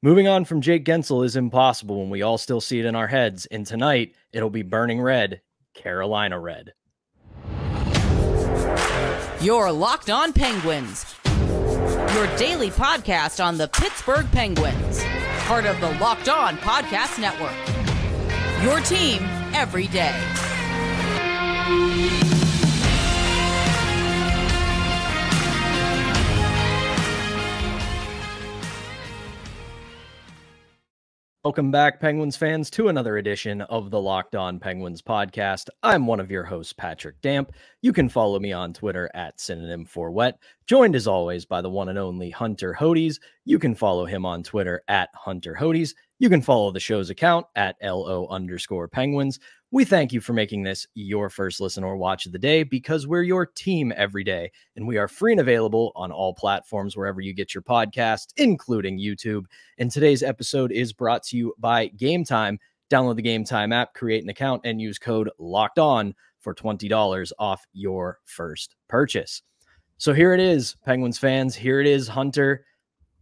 Moving on from Jake Guentzel is impossible when we all still see it in our heads. And tonight, it'll be burning red, Carolina red. You're Locked On Penguins, your daily podcast on the Pittsburgh Penguins, part of the Locked On Podcast Network. Your team every day. Welcome back, Penguins fans, to another edition of the Locked On Penguins podcast. I'm one of your hosts, Patrick Damp. You can follow me on Twitter at synonym for wet. Joined as always by the one and only Hunter Hodes. You can follow him on Twitter at Hunter Hodes. You can follow the show's account at LO underscore penguins. We thank you for making this your first listen or watch of the day because we're your team every day. And we are free and available on all platforms wherever you get your podcast, including YouTube. And today's episode is brought to you by Game Time. Download the Game Time app, create an account, and use code LOCKED ON for $20 off your first purchase. So here it is, Penguins fans. Here it is, Hunter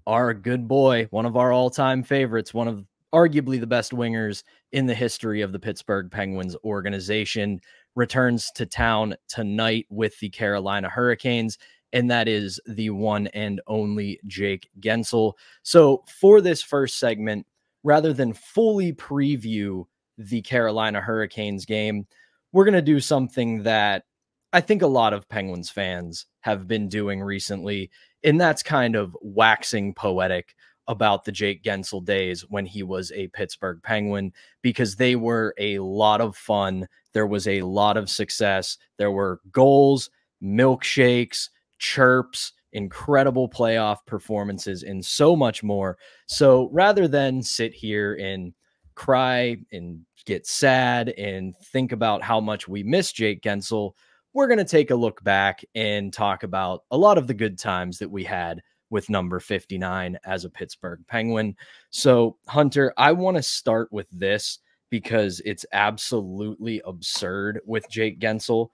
our good boy, one of our all time favorites, one of arguably the best wingers in the history of the Pittsburgh Penguins organization, returns to town tonight with the Carolina Hurricanes. And that is the one and only Jake Guentzel. So, for this first segment, rather than fully preview the Carolina Hurricanes game, we're going to do something that I think a lot of Penguins fans have been doing recently and that's kind of waxing poetic about the Jake Guentzel days when he was a Pittsburgh Penguin because they were a lot of fun. There was a lot of success. There were goals, milkshakes, chirps, incredible playoff performances, and so much more. So rather than sit here and cry and get sad and think about how much we miss Jake Guentzel, we're going to take a look back and talk about a lot of the good times that we had with number 59 as a Pittsburgh Penguin. So, Hunter, I want to start with this because it's absolutely absurd with Jake Guentzel.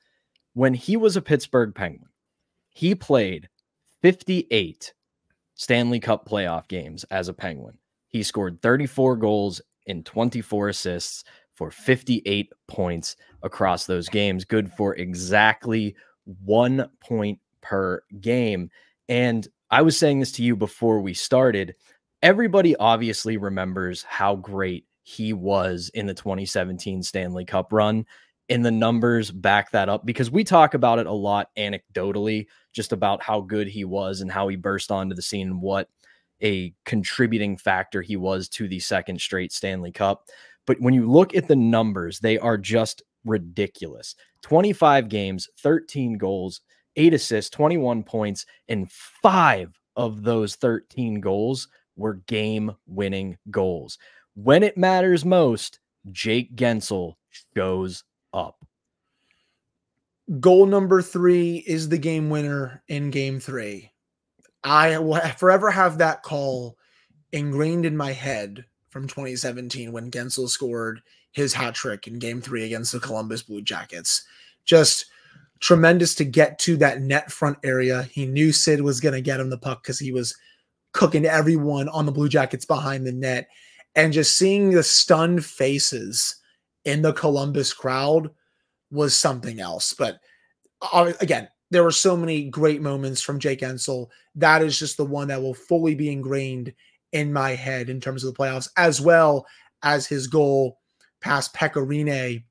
When he was a Pittsburgh Penguin, he played 58 Stanley Cup playoff games as a Penguin. He scored 34 goals and 24 assists for 58 points across those games, good for exactly one point per game. And I was saying this to you before we started. Everybody obviously remembers how great he was in the 2017 Stanley Cup run. And the numbers back that up because we talk about it a lot anecdotally, just about how good he was and how he burst onto the scene and what a contributing factor he was to the second straight Stanley Cup. But when you look at the numbers, they are just ridiculous 25 games, 13 goals, eight assists, 21 points, and five of those 13 goals were game winning goals. When it matters most, Jake Guentzel shows up. Goal number three is the game winner in game three. I will forever have that call ingrained in my head from 2017 when Guentzel scored his hat trick in game three against the Columbus Blue Jackets. Just tremendous to get to that net front area. He knew Sid was going to get him the puck because he was cooking everyone on the Blue Jackets behind the net. And just seeing the stunned faces in the Columbus crowd was something else. But uh, again, there were so many great moments from Jake Guentzel. That is just the one that will fully be ingrained in my head in terms of the playoffs, as well as his goal past Pekka Rinne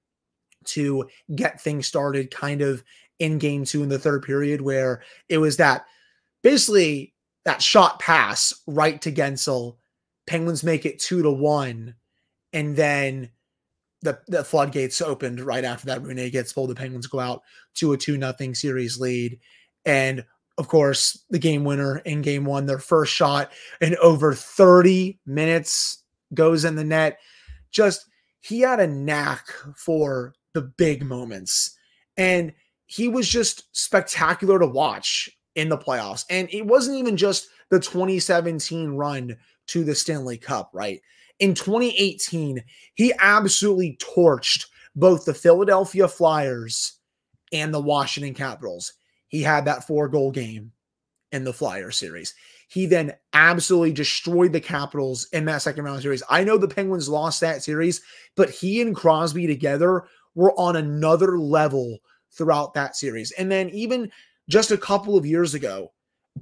to get things started kind of in game two in the third period, where it was that basically that shot pass right to Guentzel. Penguins make it two to one. And then the, the floodgates opened right after that. Rinne gets pulled. The Penguins go out to a two nothing series lead. And of course, the game winner in game one, their first shot in over 30 minutes goes in the net. Just he had a knack for the big moments. And he was just spectacular to watch in the playoffs. And it wasn't even just the 2017 run to the Stanley Cup, right? In 2018, he absolutely torched both the Philadelphia Flyers and the Washington Capitals he had that four goal game in the Flyer series. he then absolutely destroyed the Capitals in that second round series. I know the Penguins lost that series, but he and Crosby together were on another level throughout that series. And then even just a couple of years ago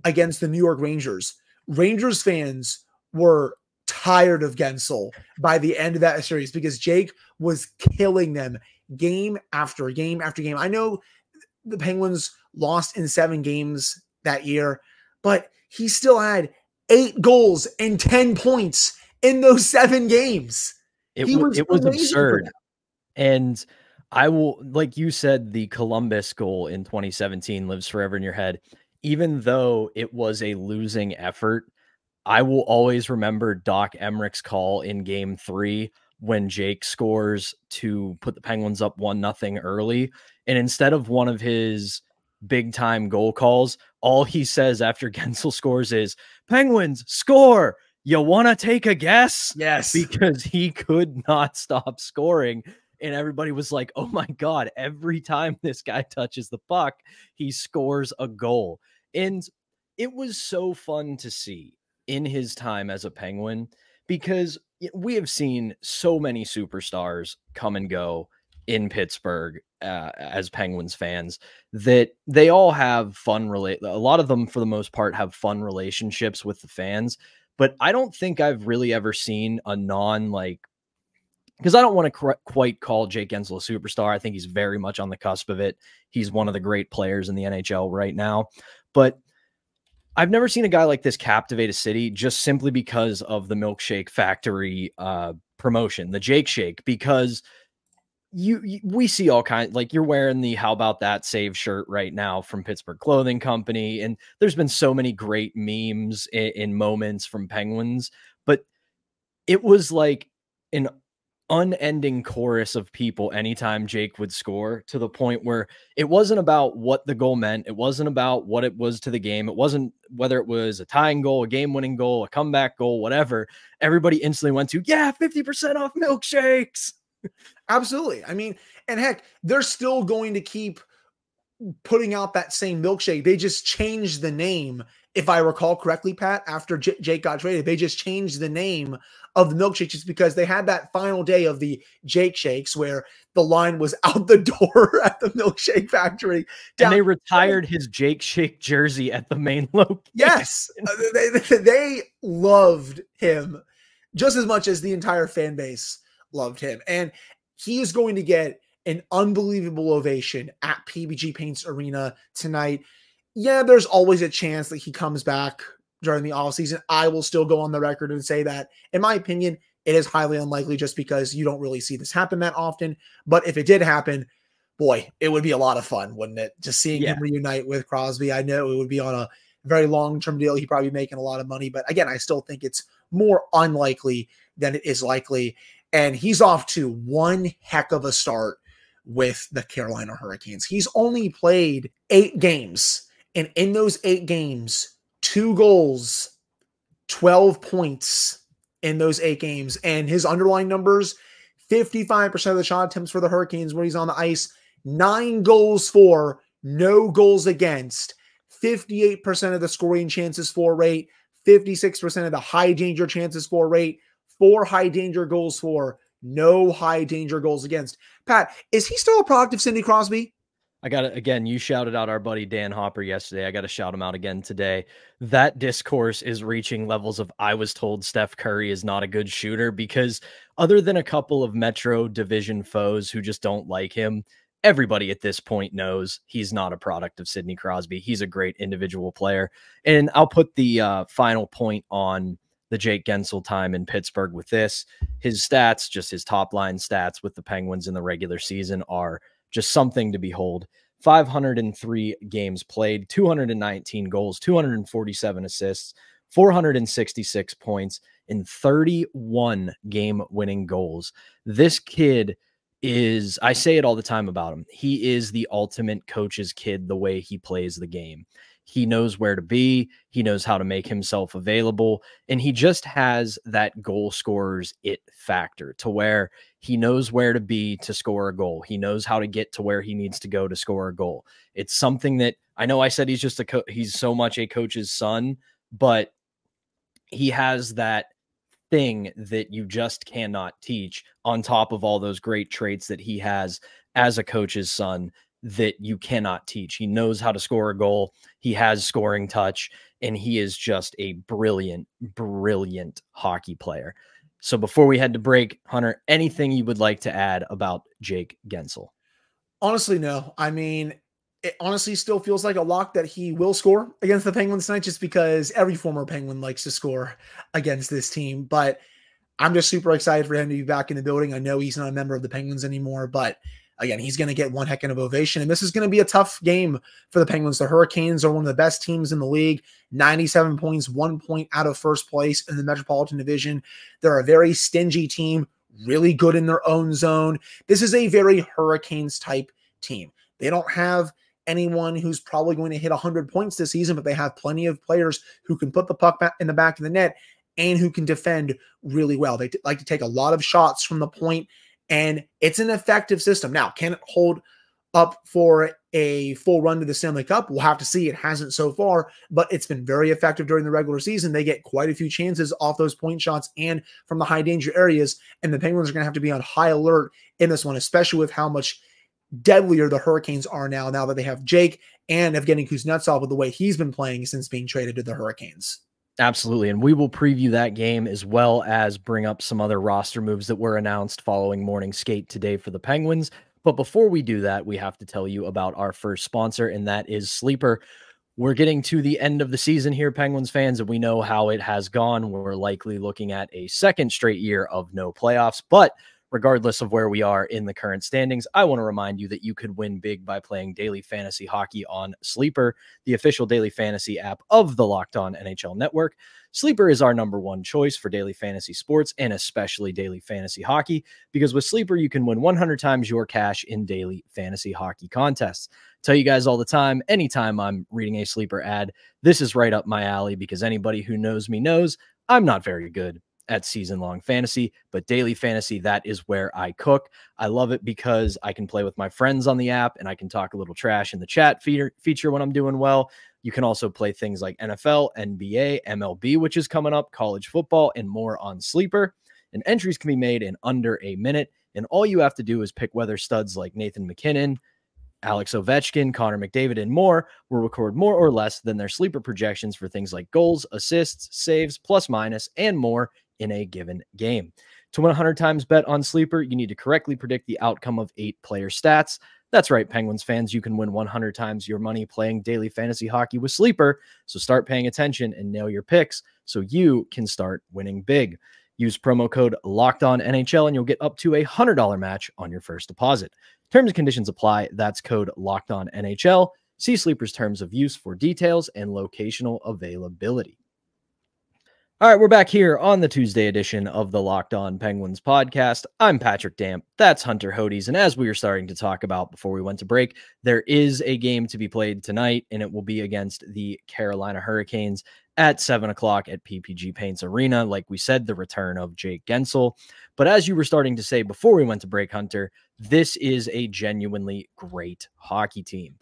against the New York Rangers, Rangers fans were tired of Guentzel by the end of that series because Jake was killing them game after game after game. I know the Penguins lost in seven games that year, but he still had eight goals and 10 points in those seven games. It, was, it was absurd. And I will, like you said, the Columbus goal in 2017 lives forever in your head. Even though it was a losing effort, I will always remember Doc Emrick's call in game three when Jake scores to put the Penguins up one nothing early. And instead of one of his big time goal calls, all he says after Guentzel scores is Penguins score. You want to take a guess? Yes. Because he could not stop scoring. And everybody was like, oh my God, every time this guy touches the puck, he scores a goal. And it was so fun to see in his time as a Penguin because we have seen so many superstars come and go in Pittsburgh uh, as Penguins fans that they all have fun relate a lot of them for the most part have fun relationships with the fans but I don't think I've really ever seen a non like because I don't want to quite call Jake Guentzel a superstar. I think he's very much on the cusp of it. He's one of the great players in the NHL right now. But I've never seen a guy like this captivate a city just simply because of the milkshake factory uh, promotion, the Jake Shake, because you, you, we see all kinds like you're wearing the how about that save shirt right now from Pittsburgh Clothing Company, and there's been so many great memes in, in moments from Penguins, but it was like an unending chorus of people anytime Jake would score to the point where it wasn't about what the goal meant. It wasn't about what it was to the game. It wasn't whether it was a tying goal, a game winning goal, a comeback goal, whatever. Everybody instantly went to, yeah, 50% off milkshakes. Absolutely. I mean, and heck, they're still going to keep putting out that same milkshake. They just changed the name if I recall correctly, Pat, after J- Jake got traded, they just changed the name of the milkshake just because they had that final day of the Jake Shakes where the line was out the door at the milkshake factory. and they retired his Jake Shake jersey at the main location. Yes, uh, they, they loved him just as much as the entire fan base loved him. And he is going to get an unbelievable ovation at PPG Paints Arena tonight yeah, there's always a chance that he comes back during the off season. I will still go on the record and say that, in my opinion, it is highly unlikely just because you don't really see this happen that often. But if it did happen, boy, it would be a lot of fun, wouldn't it? Just seeing yeah. him reunite with Crosby. I know it would be on a very long term deal. He'd probably be making a lot of money. But again, I still think it's more unlikely than it is likely. And he's off to one heck of a start with the Carolina Hurricanes. He's only played eight games and in those eight games, two goals, 12 points in those eight games. And his underlying numbers 55% of the shot attempts for the Hurricanes when he's on the ice, nine goals for, no goals against, 58% of the scoring chances for rate, 56% of the high danger chances for rate, four high danger goals for, no high danger goals against. Pat, is he still a product of Sidney Crosby? I got it again. You shouted out our buddy Dan Hopper yesterday. I got to shout him out again today. That discourse is reaching levels of I was told Steph Curry is not a good shooter because, other than a couple of Metro Division foes who just don't like him, everybody at this point knows he's not a product of Sidney Crosby. He's a great individual player. And I'll put the uh, final point on the Jake Guentzel time in Pittsburgh with this. His stats, just his top line stats with the Penguins in the regular season, are just something to behold. 503 games played, 219 goals, 247 assists, 466 points, in 31 game winning goals. This kid is, I say it all the time about him, he is the ultimate coach's kid the way he plays the game. He knows where to be. He knows how to make himself available. And he just has that goal scorer's it factor to where he knows where to be to score a goal. He knows how to get to where he needs to go to score a goal. It's something that I know I said he's just a co- he's so much a coach's son, but he has that thing that you just cannot teach on top of all those great traits that he has as a coach's son that you cannot teach. He knows how to score a goal. He has scoring touch and he is just a brilliant brilliant hockey player. So before we head to break, Hunter, anything you would like to add about Jake Guentzel? Honestly, no. I mean, it honestly still feels like a lock that he will score against the Penguins tonight, just because every former Penguin likes to score against this team. But I'm just super excited for him to be back in the building. I know he's not a member of the Penguins anymore, but again, he's going to get one heck of an ovation. And this is going to be a tough game for the Penguins. The Hurricanes are one of the best teams in the league 97 points, one point out of first place in the Metropolitan Division. They're a very stingy team, really good in their own zone. This is a very Hurricanes type team. They don't have anyone who's probably going to hit 100 points this season, but they have plenty of players who can put the puck in the back of the net and who can defend really well. They like to take a lot of shots from the point and it's an effective system. Now, can it hold up for a full run to the Stanley Cup? We'll have to see. It hasn't so far, but it's been very effective during the regular season. They get quite a few chances off those point shots and from the high danger areas. And the Penguins are going to have to be on high alert in this one, especially with how much deadlier the Hurricanes are now, now that they have Jake and Evgeny Kuznetsov with the way he's been playing since being traded to the Hurricanes. Absolutely. And we will preview that game as well as bring up some other roster moves that were announced following morning skate today for the Penguins. But before we do that, we have to tell you about our first sponsor, and that is Sleeper. We're getting to the end of the season here, Penguins fans, and we know how it has gone. We're likely looking at a second straight year of no playoffs, but regardless of where we are in the current standings. I want to remind you that you could win big by playing daily fantasy hockey on Sleeper, the official daily fantasy app of the Locked On NHL Network. Sleeper is our number one choice for daily fantasy sports and especially daily fantasy hockey because with Sleeper, you can win 100 times your cash in daily fantasy hockey contests. Tell you guys all the time, anytime I'm reading a Sleeper ad, this is right up my alley because anybody who knows me knows I'm not very good at season long fantasy, but daily fantasy, that is where I cook. I love it because I can play with my friends on the app and I can talk a little trash in the chat feature, feature when I'm doing well. You can also play things like NFL, NBA, MLB, which is coming up, college football, and more on Sleeper. And entries can be made in under a minute. And all you have to do is pick whether studs like Nathan MacKinnon, Alex Ovechkin, Connor McDavid, and more will record more or less than their sleeper projections for things like goals, assists, saves, plus minus, and more in a given game. To win 100 times bet on Sleeper, you need to correctly predict the outcome of eight player stats. That's right, Penguins fans. You can win 100 times your money playing daily fantasy hockey with Sleeper. So start paying attention and nail your picks so you can start winning big. Use promo code Locked On NHL and you'll get up to a hundred dollar match on your first deposit. Terms and conditions apply. That's code Locked On NHL. See Sleeper's terms of use for details and locational availability. All right, we're back here on the Tuesday edition of the Locked On Penguins podcast. I'm Patrick Damp. That's Hunter Hodes. And as we were starting to talk about before we went to break, there is a game to be played tonight, and it will be against the Carolina Hurricanes at seven o'clock at PPG Paints Arena. Like we said, the return of Jake Guentzel. But as you were starting to say before we went to break, Hunter, this is a genuinely great hockey team.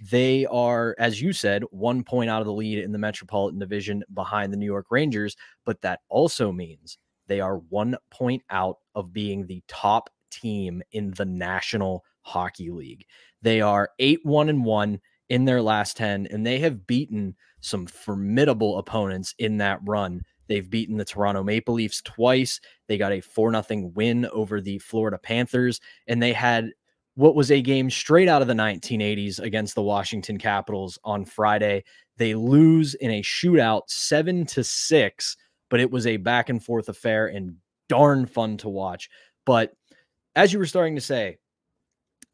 They are, as you said, one point out of the lead in the Metropolitan Division behind the New York Rangers, but that also means they are one point out of being the top team in the National Hockey League. They are 8 1 and 1 in their last 10, and they have beaten some formidable opponents in that run. They've beaten the Toronto Maple Leafs twice. They got a 4 0 win over the Florida Panthers, and they had what was a game straight out of the 1980s against the Washington Capitals on Friday. They lose in a shootout 7 to 6, but it was a back and forth affair and darn fun to watch. But as you were starting to say,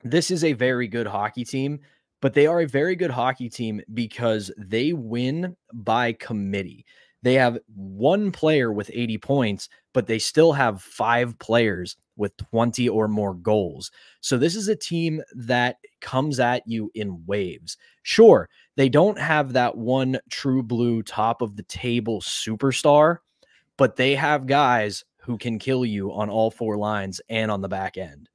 this is a very good hockey team, but they are a very good hockey team because they win by committee. They have one player with 80 points, but they still have five players with 20 or more goals. So this is a team that comes at you in waves. Sure, they don't have that one true blue top of the table superstar, but they have guys who can kill you on all four lines and on the back end.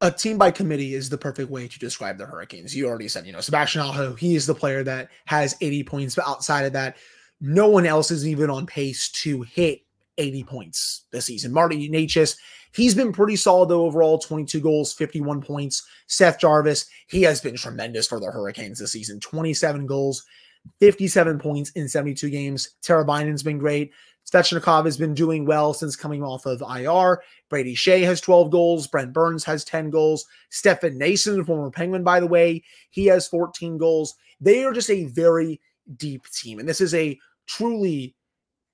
A team by committee is the perfect way to describe the Hurricanes. You already said, you know, Sebastian Aho, he is the player that has 80 points, but outside of that, no one else is even on pace to hit 80 points this season. Marty Necas, he's been pretty solid though overall 22 goals, 51 points. Seth Jarvis, he has been tremendous for the Hurricanes this season 27 goals, 57 points in 72 games. Teravainen's been great. Svechnikov has been doing well since coming off of IR. Brady Skjei has 12 goals. Brent Burns has 10 goals. Stefan Noesen, former Penguin, by the way, he has 14 goals. They are just a very deep team. And this is a truly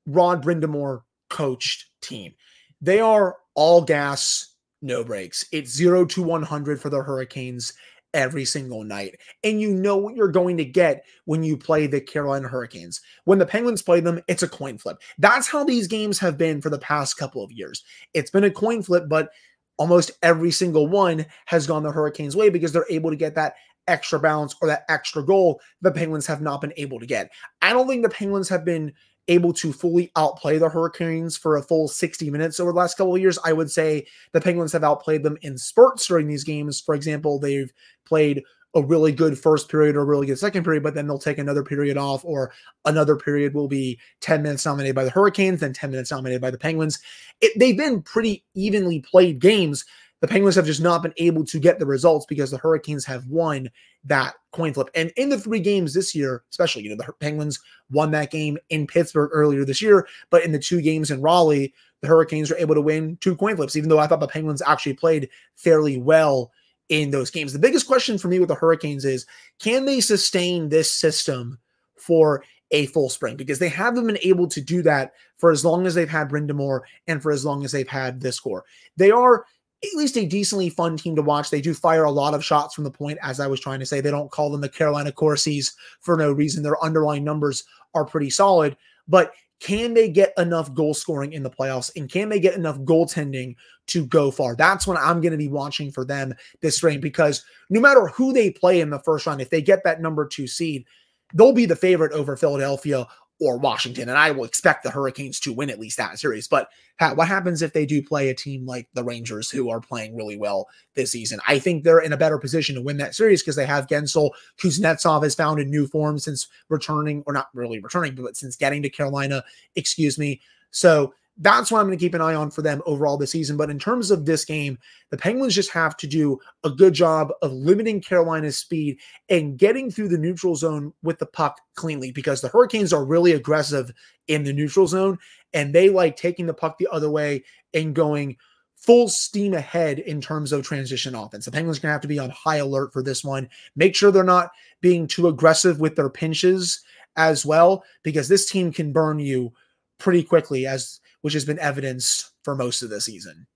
Rod Brind'Amour coached team. They are all gas, no brakes. It's zero to 100 for the Hurricanes every single night. And you know what you're going to get when you play the Carolina Hurricanes. When the Penguins play them, it's a coin flip. That's how these games have been for the past couple of years. It's been a coin flip, but almost every single one has gone the Hurricanes' way because they're able to get that extra balance or that extra goal the Penguins have not been able to get. I don't think the Penguins have been able to fully outplay the Hurricanes for a full 60 minutes over the last couple of years. I would say the Penguins have outplayed them in spurts during these games. For example, they've played a really good first period or a really good second period, but then they'll take another period off, or another period will be 10 minutes dominated by the Hurricanes, then 10 minutes dominated by the Penguins. It, they've been pretty evenly played games. The Penguins have just not been able to get the results because the Hurricanes have won that coin flip. And in the three games this year, especially, you know, the Penguins won that game in Pittsburgh earlier this year, but in the two games in Raleigh, the Hurricanes were able to win two coin flips, even though I thought the Penguins actually played fairly well in those games. The biggest question for me with the Hurricanes is can they sustain this system for a full spring? Because they haven't been able to do that for as long as they've had Brind'Amour and for as long as they've had this core. They are at least a decently fun team to watch. They do fire a lot of shots from the point, as I was trying to say. They don't call them the Carolina Corsies for no reason. Their underlying numbers are pretty solid, but can they get enough goal scoring in the playoffs and can they get enough goaltending to go far? That's when I'm going to be watching for them this spring because no matter who they play in the first round, if they get that number two seed, they'll be the favorite over Philadelphia or Washington. And I will expect the Hurricanes to win at least that series. But what happens if they do play a team like the Rangers, who are playing really well this season? I think they're in a better position to win that series because they have Guentzel. Kuznetsov has found a new form since returning, or not really returning, but since getting to Carolina, excuse me. So that's what I'm going to keep an eye on for them overall this season. But in terms of this game, the Penguins just have to do a good job of limiting Carolina's speed and getting through the neutral zone with the puck cleanly because the Hurricanes are really aggressive in the neutral zone and they like taking the puck the other way and going full steam ahead in terms of transition offense. The Penguins are going to have to be on high alert for this one. Make sure they're not being too aggressive with their pinches as well because this team can burn you pretty quickly as which has been evidenced for most of the season.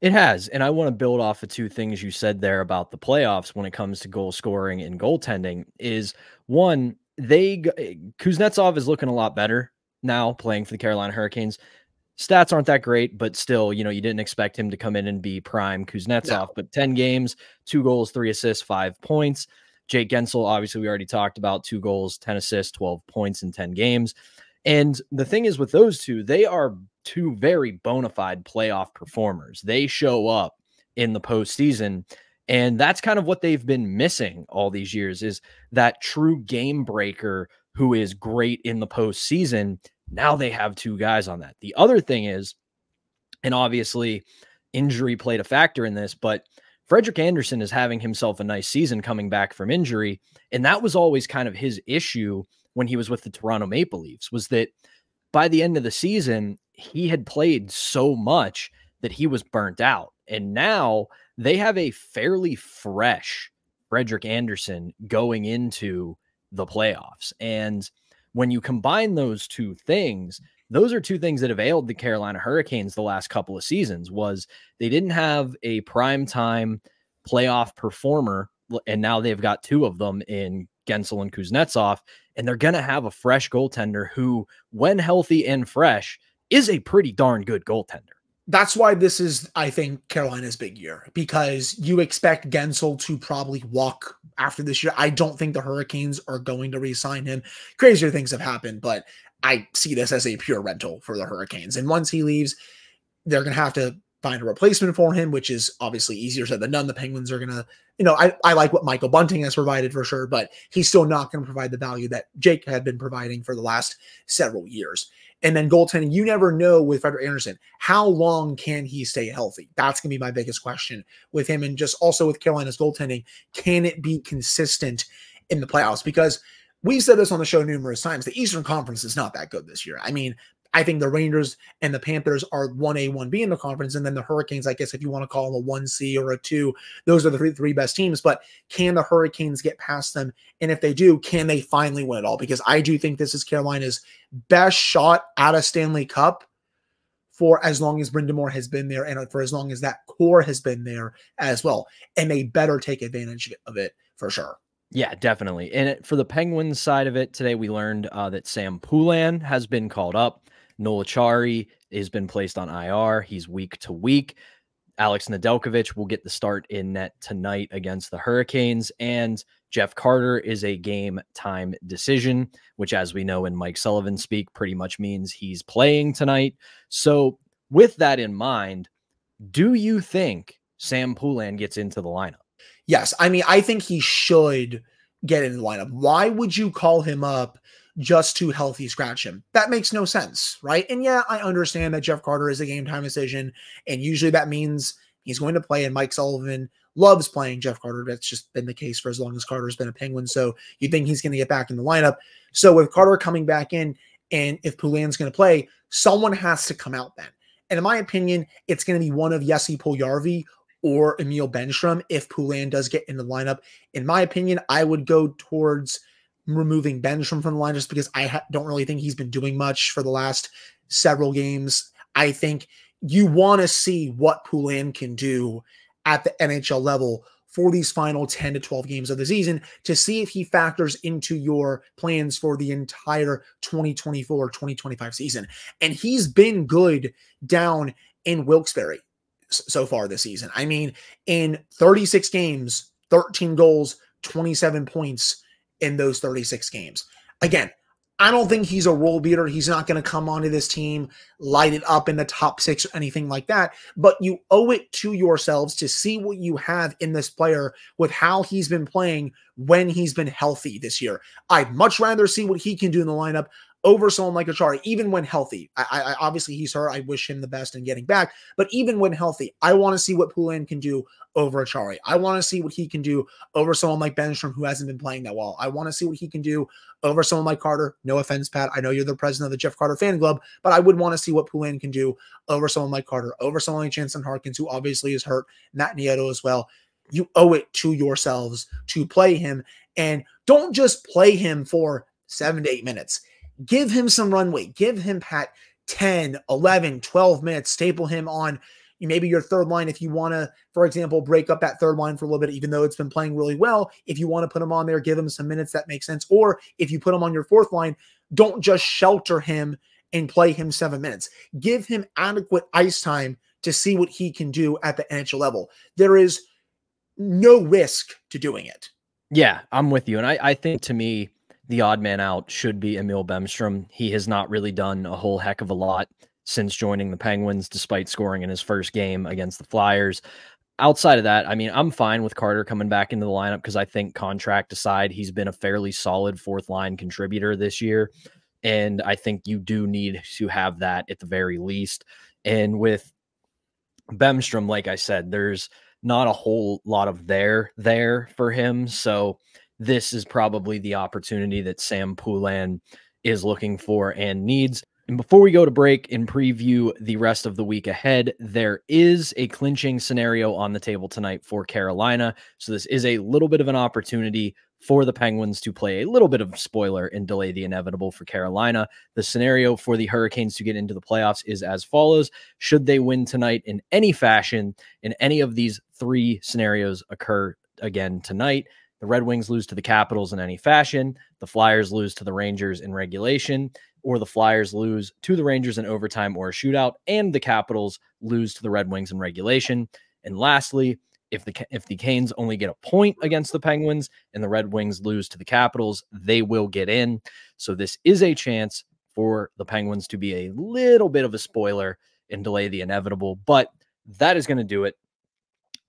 It has. And I want to build off of two things you said there about the playoffs when it comes to goal scoring and goaltending is one, they eh, Kuznetsov is looking a lot better now playing for the Carolina Hurricanes. Stats aren't that great, but still, you know, you didn't expect him to come in and be prime Kuznetsov, no. but 10 games, two goals, three assists, five points. Jake Guentzel, obviously, we already talked about two goals, 10 assists, 12 points in 10 games. And the thing is with those two, they are two very bona fide playoff performers. They show up in the postseason. And that's kind of what they've been missing all these years is that true game breaker who is great in the postseason. Now they have two guys on that. The other thing is, and obviously injury played a factor in this, but Frederik Andersen is having himself a nice season coming back from injury. And that was always kind of his issue when he was with the Toronto Maple Leafs was that by the end of the season, he had played so much that he was burnt out. And now they have a fairly fresh Frederik Andersen going into the playoffs. And when you combine those two things, those are two things that have ailed the Carolina Hurricanes the last couple of seasons was they didn't have a prime time playoff performer and now they've got two of them in Guentzel and Kuznetsov and they're going to have a fresh goaltender who when healthy and fresh is a pretty darn good goaltender. That's why this is, I think, Carolina's big year because you expect Guentzel to probably walk after this year. I don't think the Hurricanes are going to re-sign him. Crazier things have happened, but I see this as a pure rental for the Hurricanes. And once he leaves, they're going to have to find a replacement for him, which is obviously easier said than done. The Penguins are to, you know, I, I like what Michael Bunting has provided for sure, but he's still not to provide the value that Jake had been providing for the last several years. And then goaltending, you never know with Frederik Andersen, how long can he stay healthy? That's to be my biggest question with him. And just also with Carolina's goaltending, can it be consistent in the playoffs? Because we've said this on the show numerous times. The Eastern Conference is not that good this year. I mean, I think the Rangers and the Panthers are 1A, 1B in the conference. And then the Hurricanes, I guess, if you want to call them a 1C or a 2, those are the three, three best teams. But can the Hurricanes get past them? And if they do, can they finally win it all? Because I do think this is Carolina's best shot at a Stanley Cup for as long as Brind'Amour has been there and for as long as that core has been there as well. And they better take advantage of it for sure. Yeah, definitely. And for the Penguins side of it, today we learned uh, that Sam Poulin has been called up. Noel Acciari has been placed on IR. He's week to week. Alex Nedeljkovic will get the start in net tonight against the Hurricanes. And Jeff Carter is a game time decision, which, as we know in Mike Sullivan speak, pretty much means he's playing tonight. So, with that in mind, do you think Sam Poulin gets into the lineup? Yes. I mean, I think he should get in the lineup. Why would you call him up just to healthy scratch him. That makes no sense, right? And yeah, I understand that Jeff Carter is a game time decision, and usually that means he's going to play. And Mike Sullivan loves playing Jeff Carter. That's just been the case for as long as Carter's been a Penguin. So you think he's going to get back in the lineup. So with Carter coming back in, and if Poulin's going to play, someone has to come out then. And in my opinion, it's going to be one of Jesse Puljujarvi or Emil Bemstrom if Poulin does get in the lineup. In my opinion, I would go towards – removing Bemstrom from the line just because I ha- don't really think he's been doing much for the last several games. I think you want to see what Poulin can do at the NHL level for these final 10 to 12 games of the season to see if he factors into your plans for the entire 2024 2025 season. And he's been good down in Wilkes-Barre so far this season. I mean, in 36 games, 13 goals, 27 points in those 36 games. Again, I don't think he's a role beater. He's not going to come onto this team, light it up in the top six or anything like that. But you owe it to yourselves to see what you have in this player with how he's been playing when he's been healthy this year. I'd much rather see what he can do in the lineup over someone like Acciari, even when healthy. I, I, obviously he's hurt. I wish him the best in getting back, but even when healthy, I want to see what Poulin can do over Acciari. I want to see what he can do over someone like Bemstrom who hasn't been playing that well. I want to see what he can do over someone like Carter. No offense, Pat. I know you're the president of the Jeff Carter fan club, but I would want to see what Poulin can do over someone like Carter, over someone like Jansen Harkins, who obviously is hurt, Matt Nieto as well. You owe it to yourselves to play him and don't just play him for seven to eight minutes give him some runway, give him Pat 10, 11, 12 minutes, staple him on maybe your third line if you want to, for example, break up that third line for a little bit, even though it's been playing really well. If you want to put him on there, give him some minutes, that makes sense. Or if you put him on your fourth line, don't just shelter him and play him seven minutes. Give him adequate ice time to see what he can do at the NHL level. There is no risk to doing it. Yeah, I'm with you. And I, I think to me, the odd man out should be Emil Bemstrom. He has not really done a whole heck of a lot since joining the Penguins, despite scoring in his first game against the Flyers. Outside of that, I mean, I'm fine with Carter coming back into the lineup because I think contract aside, he's been a fairly solid fourth line contributor this year. And I think you do need to have that at the very least. And with Bemstrom, like I said, there's not a whole lot of there there for him. So this is probably the opportunity that Sam Poulin is looking for and needs. And before we go to break and preview the rest of the week ahead, there is a clinching scenario on the table tonight for Carolina. So this is a little bit of an opportunity for the Penguins to play a little bit of spoiler and delay the inevitable for Carolina. The scenario for the Hurricanes to get into the playoffs is as follows. Should they win tonight in any fashion, in any of these three scenarios occur again tonight, the Red Wings lose to the Capitals in any fashion, the Flyers lose to the Rangers in regulation, or the Flyers lose to the Rangers in overtime or a shootout, and the Capitals lose to the Red Wings in regulation. And lastly, if the if the Canes only get a point against the Penguins and the Red Wings lose to the Capitals, they will get in. So this is a chance for the Penguins to be a little bit of a spoiler and delay the inevitable, but that is going to do it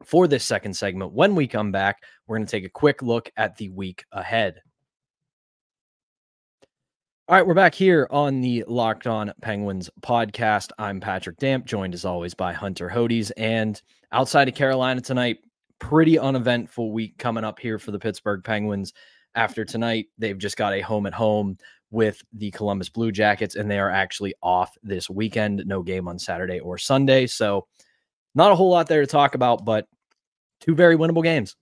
for this second segment. When we come back, we're going to take a quick look at the week ahead. All right, we're back here on the Locked On Penguins podcast. I'm Patrick Damp, joined as always by Hunter Hodes. And outside of Carolina tonight, pretty uneventful week coming up here for the Pittsburgh Penguins. After tonight, they've just got a home at home with the Columbus Blue Jackets, and they are actually off this weekend. No game on Saturday or Sunday. So, not a whole lot there to talk about, but two very winnable games.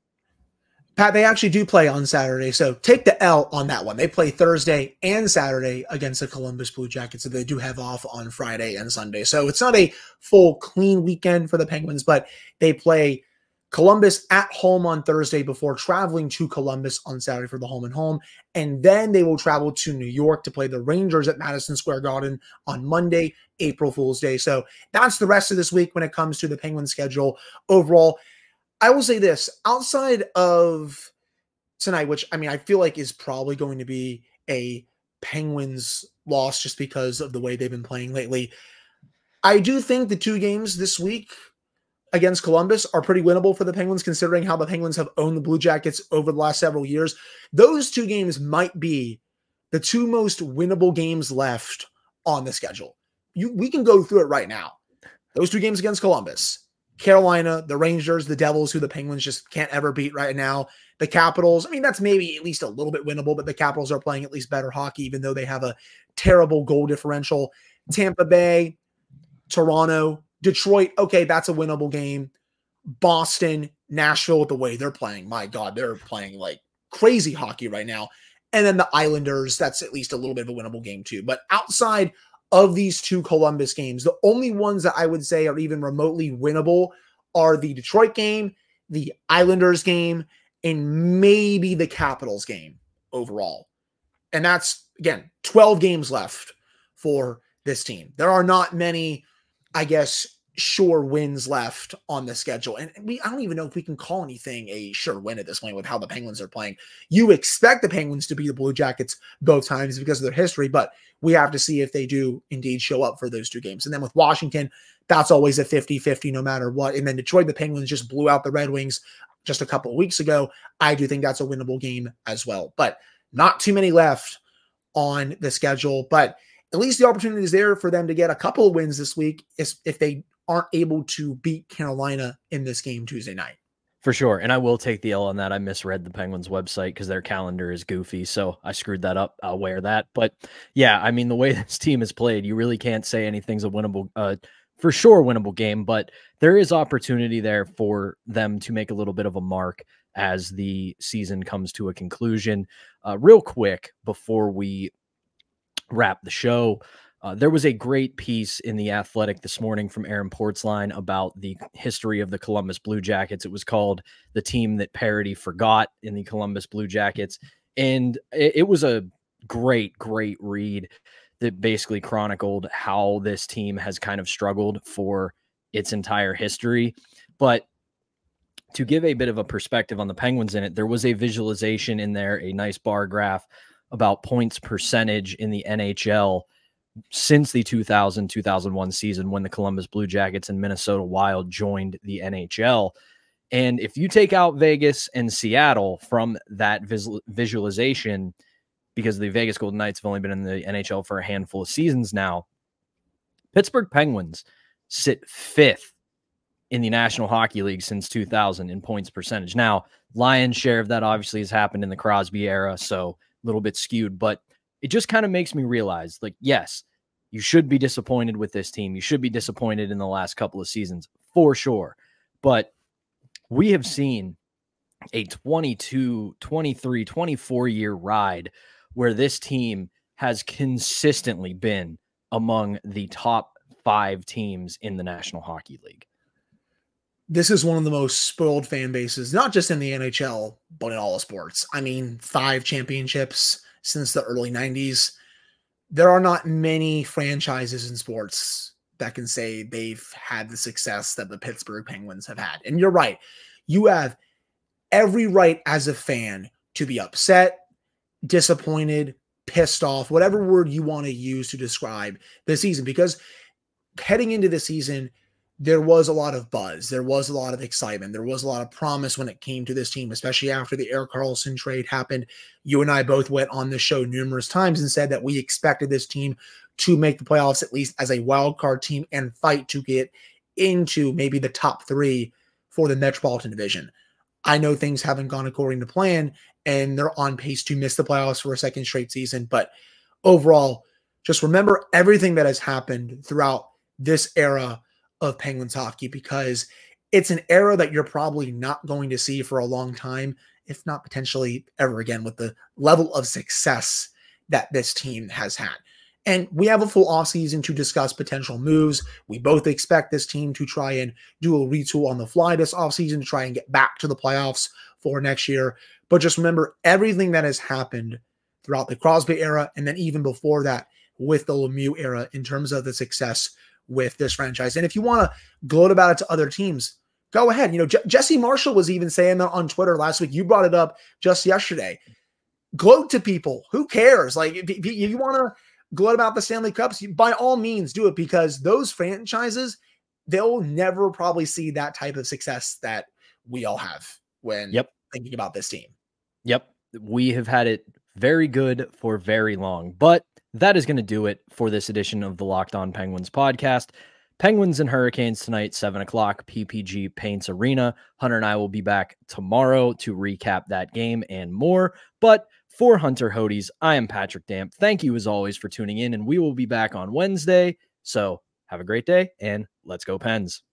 Pat, they actually do play on Saturday, so take the L on that one. They play Thursday and Saturday against the Columbus Blue Jackets, so they do have off on Friday and Sunday. So it's not a full clean weekend for the Penguins, but they play Columbus at home on Thursday before traveling to Columbus on Saturday for the home and home. And then they will travel to New York to play the Rangers at Madison Square Garden on Monday, April Fool's Day. So that's the rest of this week when it comes to the Penguin schedule. Overall, I will say this outside of tonight, which I mean, I feel like is probably going to be a Penguins loss just because of the way they've been playing lately. I do think the two games this week against Columbus are pretty winnable for the Penguins, considering how the Penguins have owned the Blue Jackets over the last several years. Those two games might be the two most winnable games left on the schedule. You, we can go through it right now. Those two games against Columbus Carolina, the Rangers, the Devils, who the Penguins just can't ever beat right now. The Capitals, I mean, that's maybe at least a little bit winnable, but the Capitals are playing at least better hockey, even though they have a terrible goal differential. Tampa Bay, Toronto, Detroit, okay, that's a winnable game. Boston, Nashville, the way they're playing, my God, they're playing like crazy hockey right now. And then the Islanders, that's at least a little bit of a winnable game too. But outside of these two Columbus games, the only ones that I would say are even remotely winnable are the Detroit game, the Islanders game, and maybe the Capitals game overall. And that's, again, 12 games left for this team. There are not many, I guess, sure wins left on the schedule. And we I don't even know if we can call anything a sure win at this point with how the Penguins are playing. You expect the Penguins to be the Blue Jackets both times because of their history, but we have to see if they do indeed show up for those two games. And then with Washington, that's always a 50-50 no matter what. And then Detroit, the Penguins just blew out the Red Wings just a couple of weeks ago. I do think that's a winnable game as well. But not too many left on the schedule, but at least the opportunity is there for them to get a couple of wins this week if they aren't able to beat Carolina in this game Tuesday night. For sure. And I will take the L on that. I misread the Penguins website because their calendar is goofy. So I screwed that up. I'll wear that. But yeah, I mean, the way this team is played, you really can't say anything's a winnable, uh, for sure, winnable game. But there is opportunity there for them to make a little bit of a mark as the season comes to a conclusion. Uh, real quick before we wrap the show, uh, there was a great piece in the Athletic this morning from Aaron Portzline about the history of the Columbus Blue Jackets. It was called "The Team That Parody Forgot" in the Columbus Blue Jackets, and it, it was a great, great read that basically chronicled how this team has kind of struggled for its entire history. But to give a bit of a perspective on the Penguins in it, there was a visualization in there, a nice bar graph about points percentage in the NHL since the 2000 2001 season when the Columbus Blue Jackets and Minnesota Wild joined the NHL. And if you take out Vegas and Seattle from that visual visualization, because the Vegas Golden Knights have only been in the NHL for a handful of seasons now, Pittsburgh Penguins sit fifth in the National Hockey League since 2000 in points percentage. Now, lion's share of that obviously has happened in the Crosby era, so a little bit skewed, but it just kind of makes me realize like, yes, you should be disappointed with this team. You should be disappointed in the last couple of seasons for sure. But we have seen a 22, 23, 24 year ride where this team has consistently been among the top five teams in the National Hockey League. This is one of the most spoiled fan bases, not just in the NHL, but in all sports. I mean, five championships, since the early 90s. There are not many franchises in sports that can say they've had the success that the Pittsburgh Penguins have had. And you're right. You have every right as a fan to be upset, disappointed, pissed off, whatever word you want to use to describe the season. Because heading into the season, there was a lot of buzz. There was a lot of excitement. There was a lot of promise when it came to this team, especially after the Erik Karlsson trade happened. You and I both went on the show numerous times and said that we expected this team to make the playoffs at least as a wild card team and fight to get into maybe the top three for the Metropolitan Division. I know things haven't gone according to plan and they're on pace to miss the playoffs for a second straight season. But overall, just remember everything that has happened throughout this era of Penguins hockey because it's an era that you're probably not going to see for a long time, if not potentially ever again, with the level of success that this team has had. And we have a full offseason to discuss potential moves. We both expect this team to try and do a retool on the fly this offseason to try and get back to the playoffs for next year. But just remember everything that has happened throughout the Crosby era and then even before that with the Lemieux era in terms of the success with this franchise. And if you want to gloat about it to other teams, go ahead. You know, J- Jesse Marshall was even saying that on Twitter last week. You brought it up just yesterday. Gloat to people. Who cares? Like, if, if you want to gloat about the Stanley Cups, by all means do it because those franchises, they'll never probably see that type of success that we all have when yep. thinking about this team. Yep. We have had it very good for very long, but that is going to do it for this edition of the Locked On Penguins podcast. Penguins and Hurricanes tonight, 7 o'clock, PPG Paints Arena. Hunter and I will be back tomorrow to recap that game and more. But for Hunter Hodes, I am Patrick Damp. Thank you as always for tuning in, and we will be back on Wednesday. So have a great day and let's go, Pens.